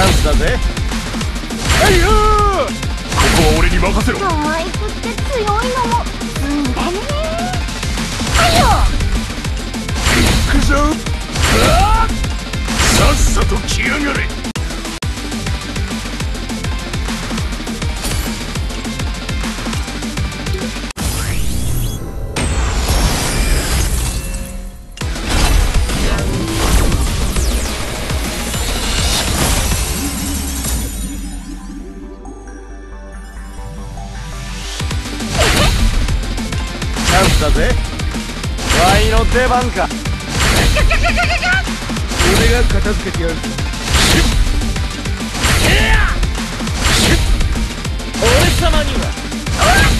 ャンスだぜ。はいよここは俺に任せろ。可愛くって強いのもはいよ行くぞ。さっさと来やがれだぜ。ワイの出番か。俺が片付けてやる。俺様には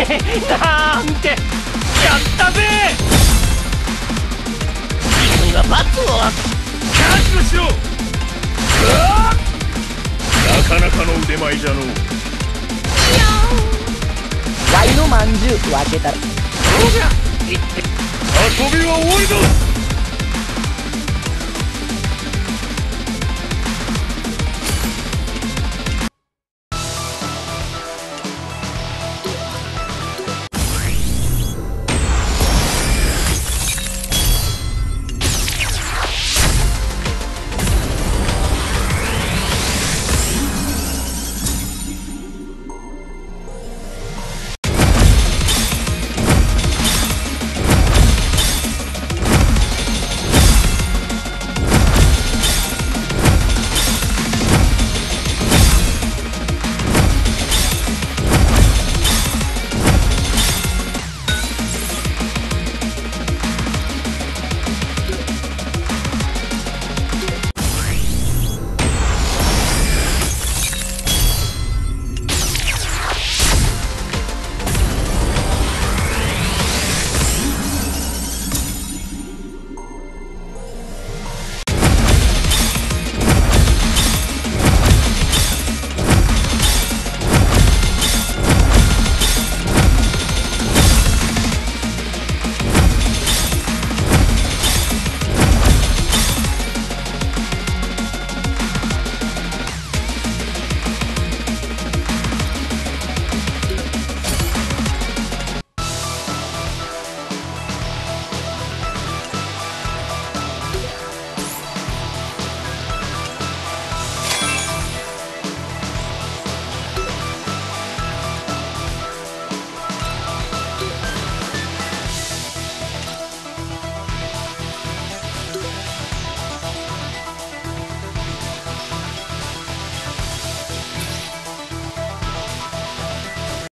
ななんてやったぜ！君が罰を覚悟しろ！なかなかの腕前じゃのう。ワイのまんじゅう分けたら。遊びは終わりだ